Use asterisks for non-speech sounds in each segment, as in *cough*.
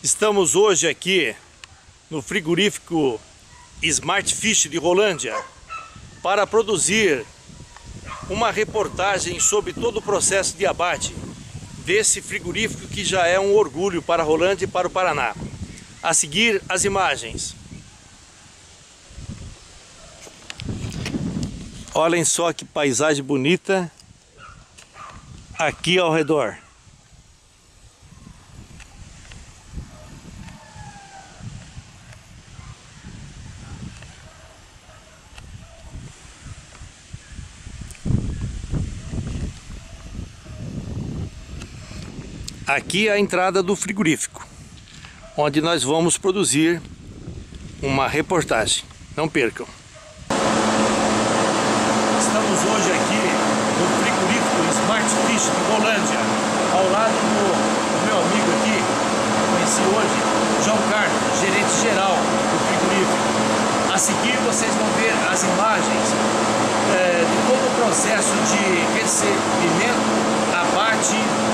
Estamos hoje aqui no frigorífico Smart Fish de Rolândia para produzir uma reportagem sobre todo o processo de abate desse frigorífico que já é um orgulho para Rolândia e para o Paraná. A seguir as imagens. Olhem só que paisagem bonita aqui ao redor. Aqui é a entrada do frigorífico, onde nós vamos produzir uma reportagem. Não percam. Estamos hoje aqui no frigorífico Smart Fish de Rolândia, ao lado do, meu amigo aqui, conheci hoje, João Carlos, gerente geral do frigorífico. A seguir vocês vão ver as imagens é, de todo o processo de recebimento, abate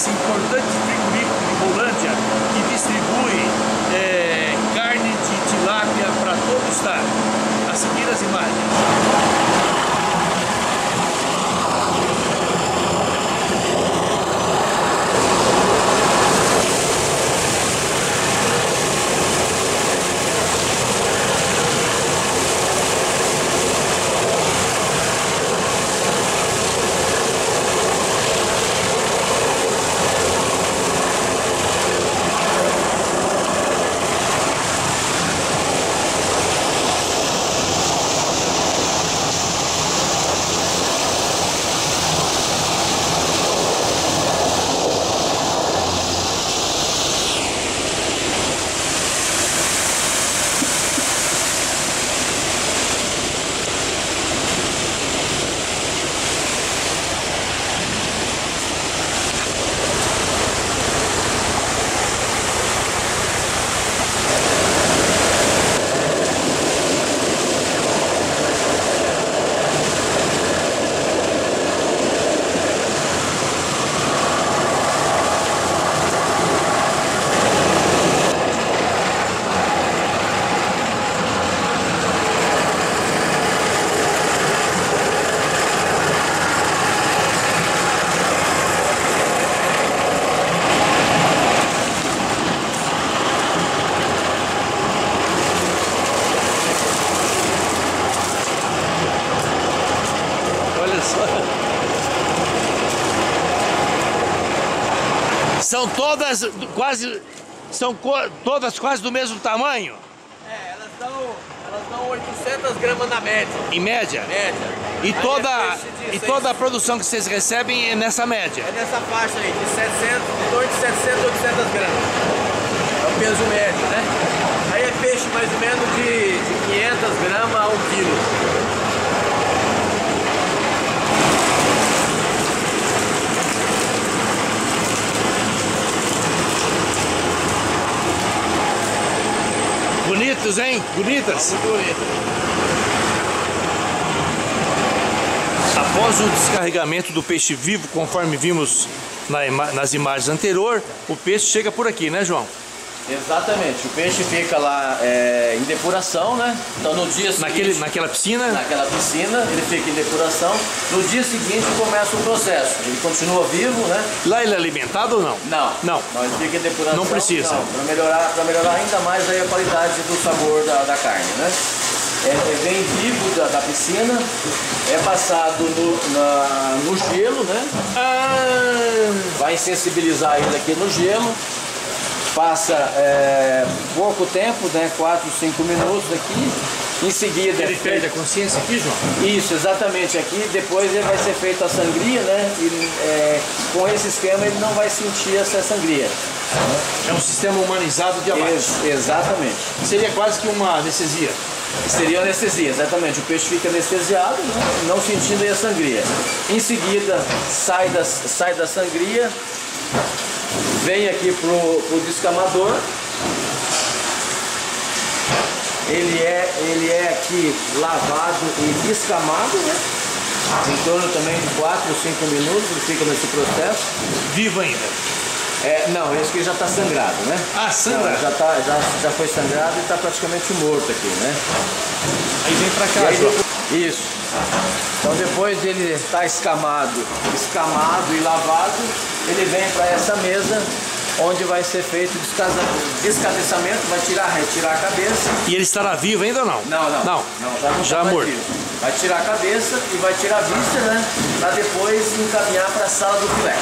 esse importante frigorífico de Rolândia que distribui é, carne de tilápia para todo o estado. A seguir as imagens. Olha só. São todas quase são todas quase do mesmo tamanho, É, elas dão, elas dão 800 gramas na média. em média. Média. E Aí toda é e toda a produção que vocês recebem é nessa média. É nessa faixa aí, de 700, de 2 de 700 a 800 gramas. É o peso médio, né? Aí é peixe mais ou menos de, de 500 gramas a 1 quilo. Bonitos, hein? Bonitas. Após o descarregamento do peixe vivo, conforme vimos na ima- nas imagens anteriores, o peixe chega por aqui, né, João? Exatamente. O peixe fica lá é, em depuração, né? Então no dia seguinte... Naquele, naquela piscina. naquela piscina, ele fica em depuração. No dia seguinte começa o processo. Ele continua vivo, né? Lá ele é alimentado ou não? Não. Não. Não, ele fica em depuração. Não precisa. Para melhorar, pra melhorar ainda mais aí a qualidade do sabor da, da carne, né? É, é vem vivo da, da piscina, é passado no, na- no gelo, né? Ah, Vai sensibilizar ele aqui no gelo. Passa é, pouco tempo, né? 4, 5 minutos aqui. Em seguida. ele perde a consciência aqui, João? Isso, exatamente aqui. Depois ele vai ser feita a sangria, né? E, é, com esse esquema ele não vai sentir essa sangria. É um sistema humanizado de abate. Ex- exatamente. Seria quase que uma anestesia. Seria anestesia, exatamente. O peixe fica anestesiado, né? não sentindo a sangria. Em seguida, sai da, sai da sangria, vem aqui pro, pro descamador. Ele é, ele é aqui lavado e descamado, né? em torno também de 4 ou 5 minutos, ele fica nesse processo. Vivo ainda. É, não, esse aqui já está sangrado, né? Ah, sangrado. Não, já, tá, já, já foi sangrado e está praticamente morto aqui, né? Aí vem pra cá, aí isso. Então depois de ele estar escamado, escamado e lavado, ele vem para essa mesa onde vai ser feito o descabeçamento, vai tirar, retirar a cabeça. E ele estará vivo ainda ou não? Não, não. Não. não já não Já tá morto. Vai tirar a cabeça e vai tirar a vista, né? Para depois encaminhar para a sala do filé.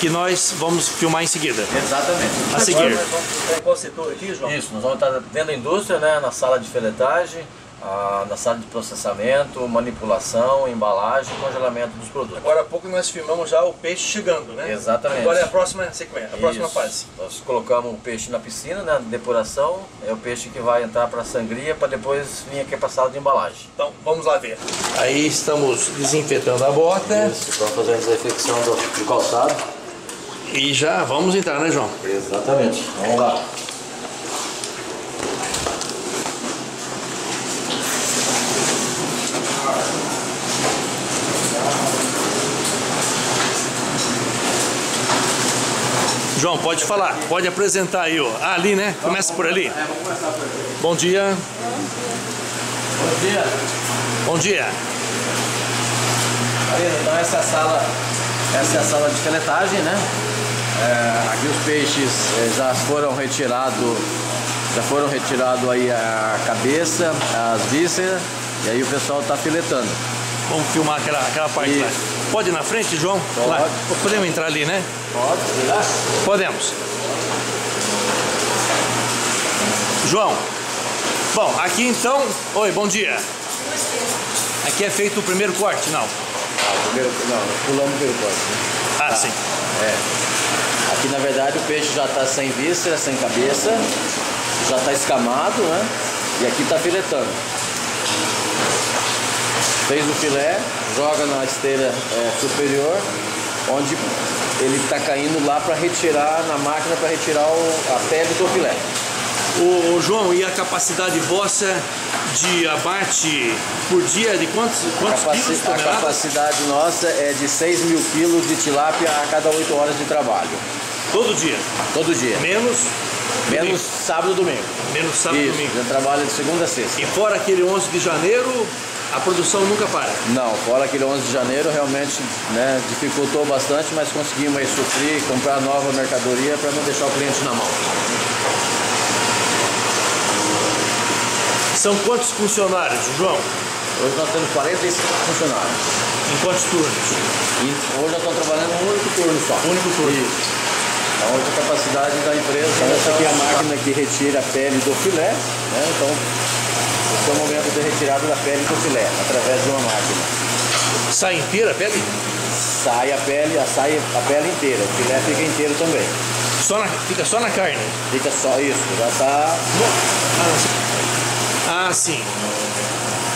Que nós vamos filmar em seguida. Exatamente. A seguir. Em qual setor aqui, João? Isso, nós vamos estar dentro da indústria, né, na sala de filetagem, ah, na sala de processamento, manipulação, embalagem e congelamento dos produtos. Agora há pouco nós filmamos já o peixe chegando, né? Exatamente. Agora é a próxima sequência, a próxima Isso. fase. Nós colocamos o peixe na piscina, né, de depuração, é o peixe que vai entrar para a sangria para depois vir aqui para a sala de embalagem. Então vamos lá ver. Aí estamos desinfetando a bota Isso, vamos fazer a desinfecção do, do calçado. e já vamos entrar, né, João? Exatamente. Vamos lá. João, pode falar, pode apresentar aí, ó. Ah, ali, né? Começa por ali. É, vamos começar por aqui. Bom dia. Bom dia. Bom dia. Então essa é a sala, essa é a sala de filetagem, né? É, aqui os peixes eh, já foram retirados, já foram retirados aí a cabeça, as vísceras, e aí o pessoal está filetando. Vamos filmar aquela, aquela parte lá. Pode ir na frente, João? Pode. Lá. Podemos entrar ali, né? Pode, virar? Podemos. João. Bom, aqui então. Oi, bom dia. Aqui é feito o primeiro corte, não? Ah, primeiro, não, pulamos o primeiro corte. né? Ah, sim. É. Aqui na verdade o peixe já está sem víscera, sem cabeça, já está escamado, né? E aqui está filetando. Fez o filé, joga na esteira é, superior, onde ele está caindo lá para retirar na máquina para retirar o- a pele do filé. Ô, ô, João, e a capacidade vossa de abate por dia de quantos, quantos Capaci- quilos, a capacidade nossa é de 6 mil quilos de tilápia a cada 8 horas de trabalho. Todo dia. Todo dia. Menos, Menos sábado e domingo. menos sábado e domingo. já trabalha de segunda a sexta. E fora aquele 11 de janeiro, a produção nunca para. Não, fora aquele 11 de janeiro realmente né, dificultou bastante, mas conseguimos aí suprir, comprar nova mercadoria para não deixar o cliente na mão. São quantos funcionários, João? Hoje nós temos 45 funcionários. Em quantos turnos? E hoje nós estamos trabalhando um único turno só. Único turno. Isso. Então hoje a capacidade da empresa, essa aqui é a máquina que retira a pele do filé, né? Então esse é o momento de retirada da pele do filé, através de uma máquina. Sai inteira a pele? Sai a pele, sai a pele inteira, o filé fica inteiro também. Só na, fica só na carne. Fica só isso, já está Ah, sim.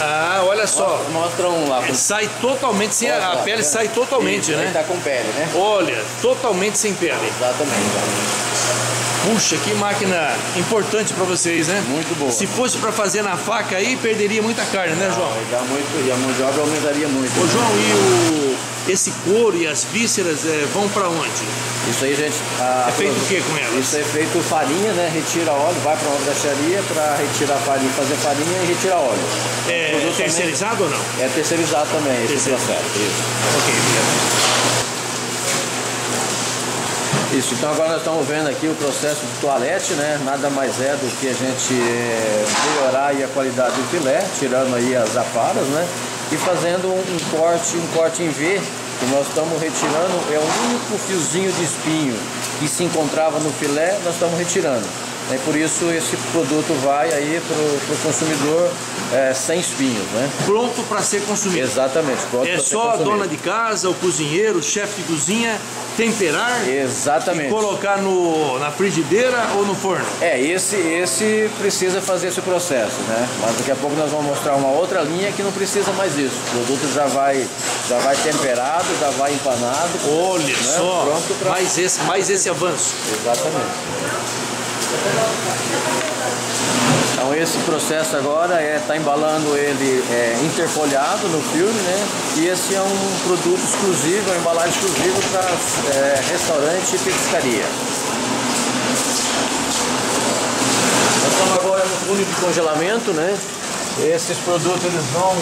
Ah, olha só. Mostra um lá. É, Sai totalmente, sem a, a pele né? sai totalmente, Isso, né? Tá com pele, né? Olha, totalmente sem pele. Exatamente. Puxa, que máquina importante para vocês, né? Muito boa. Se fosse para fazer na faca aí, perderia muita carne, né, João? Aí dá muito, e a mão de obra aumentaria muito. Ô, João, e o, esse couro e as vísceras é, vão para onde? Isso aí, gente. a- É feito o que com elas? Isso é feito farinha, né? Retira óleo, vai para uma graxaria para retirar farinha, fazer farinha e retirar óleo. É também- terceirizado ou não? É terceirizado também esse Terceirizado. processo. Isso. Ok, obrigado. Isso, então agora nós estamos vendo aqui o processo de toalete, né? Nada mais é do que a gente eh, melhorar a qualidade do filé, tirando aí as aparas, né? E fazendo um corte, um corte em V, que nós estamos retirando, é o único fiozinho de espinho que se encontrava no filé, nós estamos retirando. E por isso esse produto vai aí para o consumidor eh, sem espinhos, né? Pronto para ser consumido. Exatamente. pronto É só a dona de casa, o cozinheiro, o chefe de cozinha temperar e Exatamente. colocar no, na frigideira ou no forno. É, esse, esse precisa fazer esse processo, né? Mas daqui a pouco nós vamos mostrar uma outra linha que não precisa mais disso. O produto já vai, já vai temperado, já vai empanado. Olha né? só, Pronto pra... mais esse, mais esse avanço. Exatamente. Então esse processo agora é tá embalando ele é, interfolhado no filme, né? E esse é um produto exclusivo, uma embalagem exclusiva para é, restaurante e petiscaria. Nós estamos agora no túnel de congelamento, né? Esses produtos eles vão,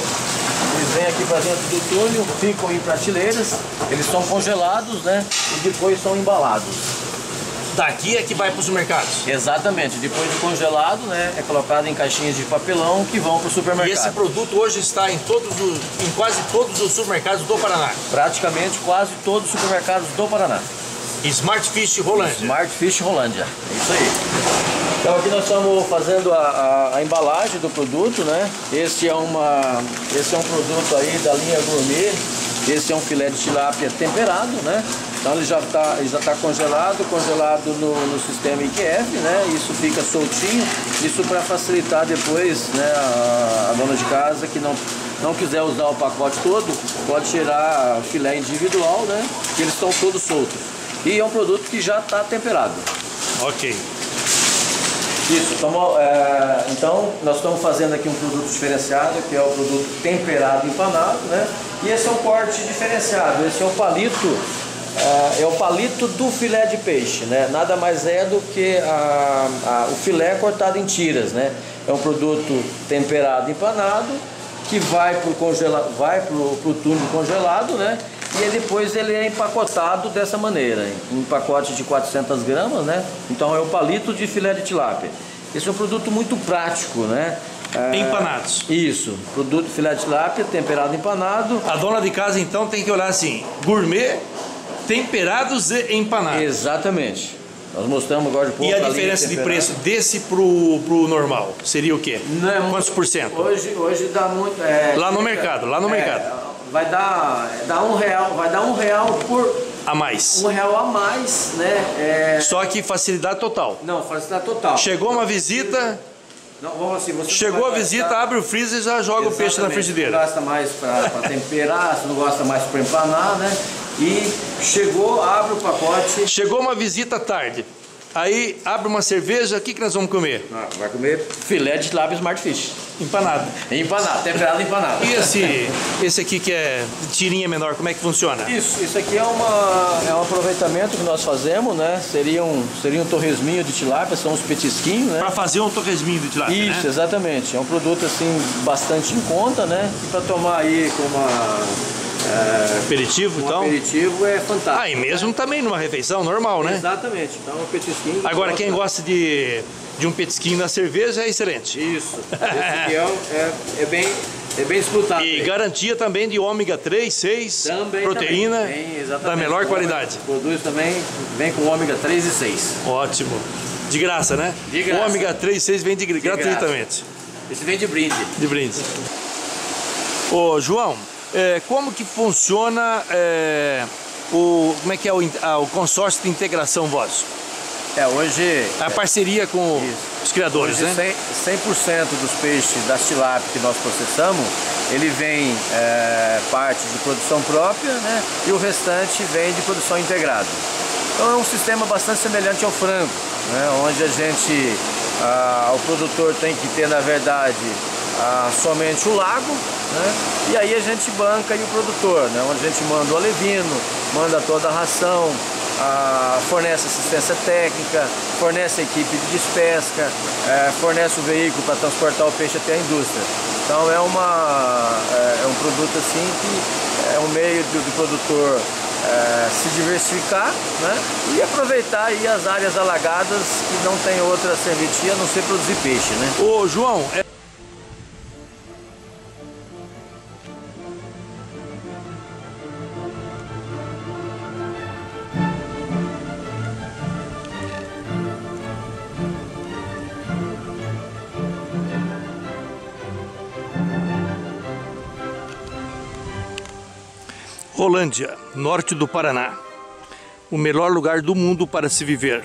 eles vêm aqui para dentro do túnel, ficam em prateleiras, eles são congelados, né? E depois são embalados. Daqui é que vai para os mercados. Exatamente. Depois de congelado, né, é colocado em caixinhas de papelão que vão para o supermercado. E esse produto hoje está em todos os, em quase todos os supermercados do Paraná. Praticamente quase todos os supermercados do Paraná. Smart Fish Rolândia. Smart Fish Rolândia. É isso aí. Então aqui nós estamos fazendo a, a, a, embalagem do produto, né? Esse é, uma, esse é um produto aí da linha gourmet. Esse é um filé de tilápia temperado, né? Então ele já está já tá congelado, congelado no, no sistema IQF, né? Isso fica soltinho, isso para facilitar depois né, a, a, dona de casa que não, não quiser usar o pacote todo, pode tirar filé individual, né? Que eles estão todos soltos. E é um produto que já está temperado. Ok. Isso, tamo, é, então nós estamos fazendo aqui um produto diferenciado, que é o produto temperado empanado, né? E esse é um corte diferenciado, esse é o palito é, é o palito do filé de peixe, né? Nada mais é do que a, a, o filé cortado em tiras, né? É um produto temperado empanado que vai para o congela, vai pro, pro túnel congelado, né? E depois ele é empacotado dessa maneira, em um pacote de 400 gramas, né? Então é o palito de filé de tilápia. Esse é um produto muito prático, né? É, Empanados. Isso, produto filé de tilápia, temperado empanado. A dona de casa então tem que olhar assim, gourmet temperados e empanados. Exatamente. Nós mostramos agora de pouco. E a diferença de preço desse pro, pro normal seria o quê? Não é Quantos por cento? Hoje, hoje dá muito. É, lá no mercado, lá no é, mercado. Vai dar, dá um real, vai dar um real por a mais. Um real a mais, né? É... Só que facilidade total. Não, facilidade total. Chegou uma visita. Não, vamos assim, Chegou a visita, gastar... abre o freezer e já joga Exatamente. o peixe na frigideira. Você não gosta mais para temperar, você não gosta mais para empanar, né? E chegou, abre o pacote. Chegou uma visita tarde. Aí abre uma cerveja, o que, que nós vamos comer? Ah, vai comer filé de lábio Smart Fish. Empanado. Empanado, temperado empanado. E esse, esse aqui que é tirinha menor, como é que funciona? Isso, isso aqui é, uma, é um aproveitamento que nós fazemos, né? Seria um, seria um torresminho de tilápia, são uns petisquinhos, né? Para fazer um torresminho de tilápia, Isso, né? exatamente. É um produto, assim, bastante em conta, né? E para tomar aí com uma é, aperitivo, um então? aperitivo é fantástico. Ah, e mesmo também numa refeição normal, né? Exatamente. Então, um petisquinho... Agora, quem gosta de, de um petisquinho na cerveja é excelente. Isso. *laughs* Esse é, é, é bem... É bem disputado. E garantia também de ômega 3, 6, também, proteína também. Bem, da melhor qualidade. Produz também, vem com ômega 3 e 6. Ótimo. De graça, né? De graça. O ômega 3 e 6 vem de, de gratuitamente. Graça. Esse vem de brinde. De brinde. Ô, João, é, como que funciona é, o, como é que é o, a, o consórcio de integração voz? É, hoje... A parceria com isso. os criadores, hoje, né? 100%, 100 dos peixes da tilápia que nós processamos, ele vem é, parte de produção própria, né? E o restante vem de produção integrada. Então é um sistema bastante semelhante ao frango, né? Onde a gente, o produtor tem que ter, na verdade, ah, somente o lago, né? e aí a gente banca aí o produtor, né? onde a gente manda o alevino, manda toda a ração, ah, fornece assistência técnica, fornece a equipe de despesca, eh, fornece o veículo para transportar o peixe até a indústria. Então é, uma, é, é um produto assim que é um meio do, do produtor é, se diversificar né? e aproveitar aí as áreas alagadas que não tem outra serventia a não ser produzir peixe. Né? Ô João, é... Rolândia, norte do Paraná. O melhor lugar do mundo para se viver.